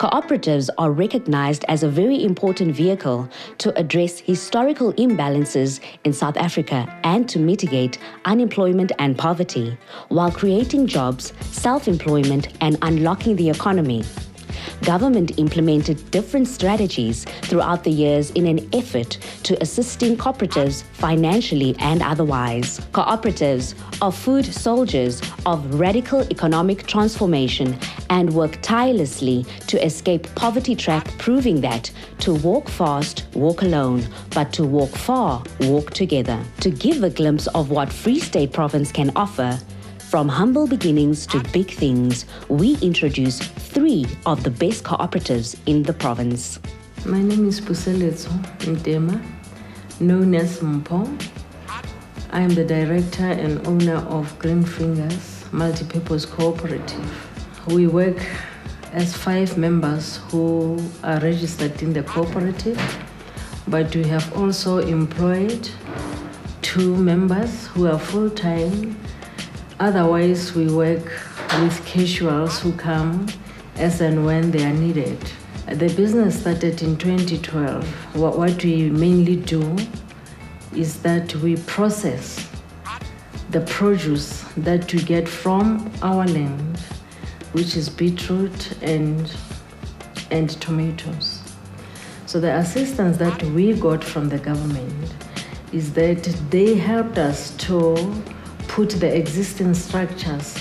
Cooperatives are recognized as a very important vehicle to address historical imbalances in South Africa and to mitigate unemployment and poverty, while creating jobs, self employment, and unlocking the economy. Government implemented different strategies throughout the years in an effort to assisting cooperatives financially and otherwise. Cooperatives are food soldiers of radical economic transformation and work tirelessly to escape poverty trap proving that to walk fast, walk alone, but to walk far, walk together. To give a glimpse of what Free State Province can offer, from humble beginnings to big things, we introduce three of the best cooperatives in the province. My name is Puseletso Ntema, known as Mpo. I am the director and owner of Green Fingers Multipurpose Cooperative. We work as five members who are registered in the cooperative, but we have also employed two members who are full time Otherwise, we work with casuals who come as and when they are needed. The business started in 2012. What, what we mainly do is that we process the produce that we get from our land, which is beetroot and, and tomatoes. So the assistance that we got from the government is that they helped us to put the existing structures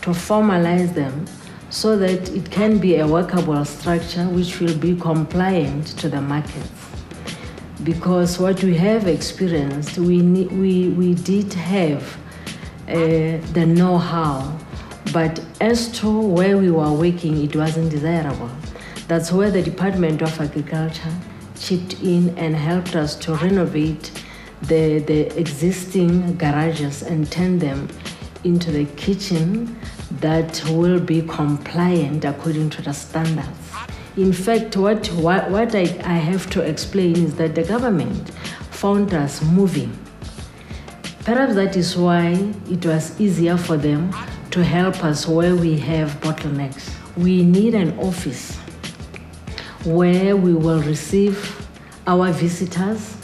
to formalize them so that it can be a workable structure which will be compliant to the markets. Because what we have experienced, we, we, we did have uh, the know how, but as to where we were working, it wasn't desirable. That's where the Department of Agriculture chipped in and helped us to renovate the, the existing garages and turn them into the kitchen that will be compliant according to the standards. In fact, what, what, what I, I have to explain is that the government found us moving. Perhaps that is why it was easier for them to help us where we have bottlenecks. We need an office where we will receive our visitors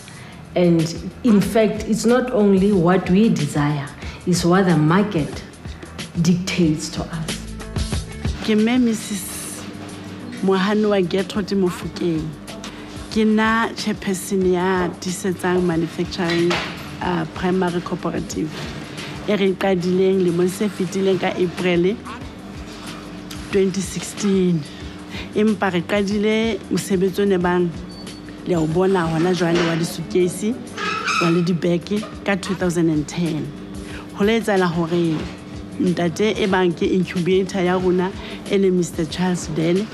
and in fact, it's not only what we desire, it's what the market dictates to us. ke mme mrs mohane wa getrot mofokeng. Ke nna chairperson ya disetsang manufacturing uh, primary cooperative. E re qadileng lemong se fetileng ka april 2016 empa re qadile mosebetsi o ne bang le a o bona gona jwale wa disukesi wa le dibeke ka 2010 go le etsala gore ntate e bang ke incubator ya rona e le mr charles dele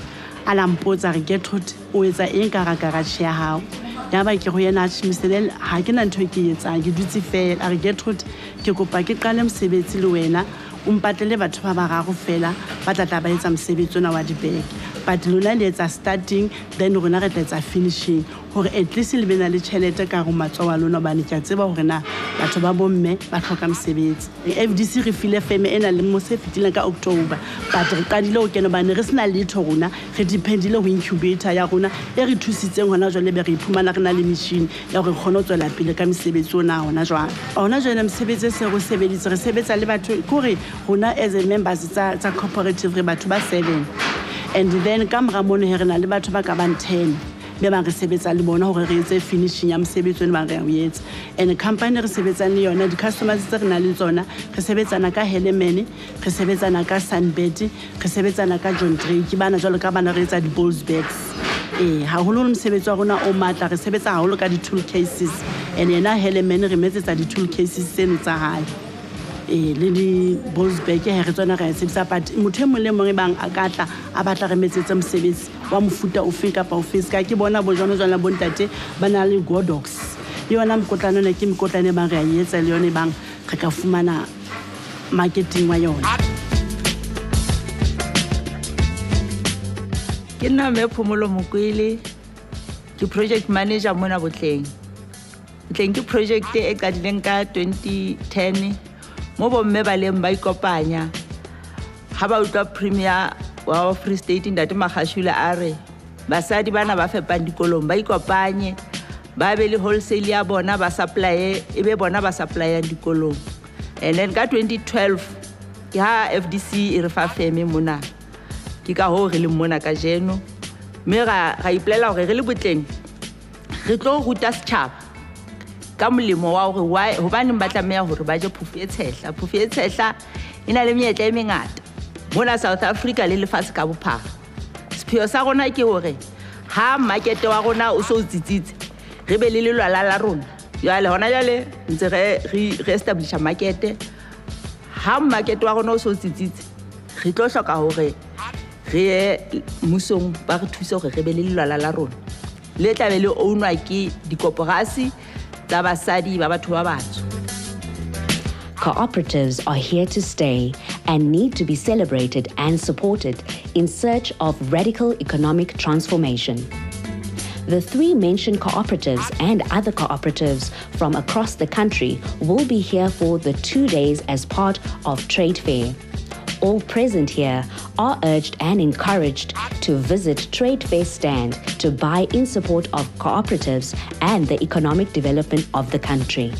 a lampotsa re getrot o etsa eng ka rakaratšhe ya gago ya ba ke go yena mr dele ga ke na ntho e ke etsang ke dutse fela. A re getrot ke kopa ke qale mosebetsi le wena o mpatlele batho ba barago fela ba tlatla ba etsa mosebetsi ona wa dibeke but lona le etsa starting then rona re tla etsa finishing. Gore at least le bena le tšhelete ka go matsogo a lona obane ke a tseba gore na batho ba bomme ba tlhoka mosebetsi. Fdc re file feme e na le mo se fetileng ka october but re qadile go kena obane re sena letho rona re dependile go incubator ya rona e re thusitseng gona jale be re iphumana re na le machine ya gore re kgone go tswela pele ka mosebetsi o na gona jwale. Gona jale mosebetsi e se go sebeditse re sebetsa le batho kore rona as a members tsa cooperative re batho ba seven and then ka mora mono he re na le batho ba ka bang ten be bang re sebetsa le bona gore re etse finishing ya mosebetsi o ne bang re o etsa. And company re sebetsang le yona di-customers tse re na le tsona re sebetsana ka heleman re sebetsana ka sunbet re sebetsana ka john drake bana jalo ka bana re etsa di-bowlsbacks ee gahologolo mosebetsi wa rona o maatla re sebetsa gagolo ka di-tool cases. And yena heleman re metsetsa di-tool cases tseno tsa gale ee le di-bowlsback he re tsona re a sebetsa but motho e mong le mong e bang a ka tla a batla re metsetse mosebetsi wa mofuta ofeng kapa ofeng se ka ke bona bojwana jwana bontate ba na le godox. Le yona mokotlane one ke mekotlane e bang re a etsa le yone e bang re ka fumana marketing wa yona. Ke nna mme phomolo mokwele ke project manager mona botleng. Botleng ke project e qadileng ka 2010 mo bomme ba leng ba ikopanya. Ga ba utlwa premier wa free state ntate magashule a re basadi bana ba fepang dikolong ba ikopanye. Ba be le wholesale ya bona ba supply e be bona ba supplyang dikolong. And then ka 2012 ke ha fdc e re fa feme mona. Ke ka hoo re leng mona ka jeno mme ra ipolela gore re le botleng re tlo ruta setšhaba ka molemo wa gore gobaneng ba tlameya gore ba je phofu e tshehla? Phofu e tshehla e na le menyetla e mengata. Mona south africa le lefatshe ka bophara. Sepheo sa rona ke gore ha makete wa rona o se o tsitsitse re be le lelwala la rona. Jale gona jale ntse re establisha makete ha makete wa rona o se o tsitsitse re tlo tlhoka gore re ye mmusong ba re thuse gore re be le lelwala la rona. Le tlabe le ownwa ke dikoporasi tsa basadi ba batho ba batsho Cooperatives are here to stay and need to be celebrated and supported in search of radical economic transformation. The three mentioned cooperatives and other cooperatives from across the country will be here for the two days as part of Trade Fair. All present here are urged and encouraged to visit Trade Fair stand to buy in support of cooperatives and the economic development of the country.